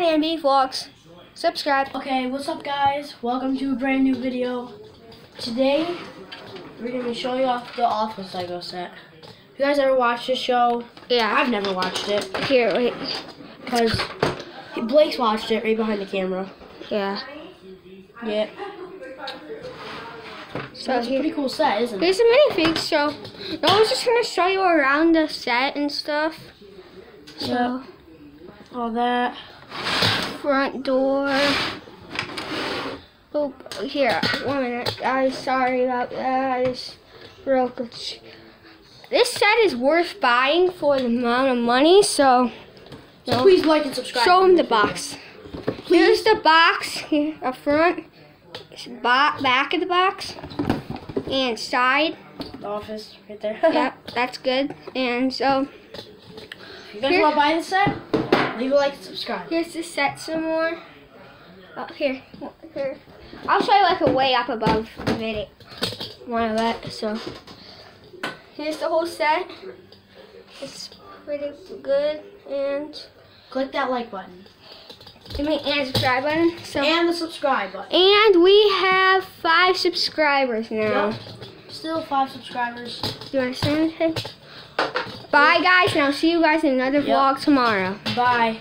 And Vlogs. Subscribe. Okay, what's up guys? Welcome to a brand new video. Today, we're gonna be showing off the Office Lego set. You guys ever watched this show? Yeah. I've never watched it, Here, wait. because Blake's watched it right behind the camera. Yeah. Yeah. So it's a pretty cool set, isn't it? here's the minifigs. So, no, I was just gonna show you around the set and stuff. So. All that. Front door. Oh, here, one minute. I'm sorry about that. I just broke a This set is worth buying for the amount of money, so So please like and subscribe. show them the box. Here's the box here up front, back of the box, and side. The Office right there. yep, that's good. And so you guys want to buy the set, leave a like and subscribe. here's the set some more. Oh, here, here. I'll show you like a way up above the video. One of that. So here's the whole set. It's pretty good, and Click that like button. I mean, and subscribe button. So And the subscribe button. and we have five subscribers now. Yep. Still five subscribers. Do you understand anything? Bye, guys, and I'll see you guys in another yep. vlog tomorrow. Bye.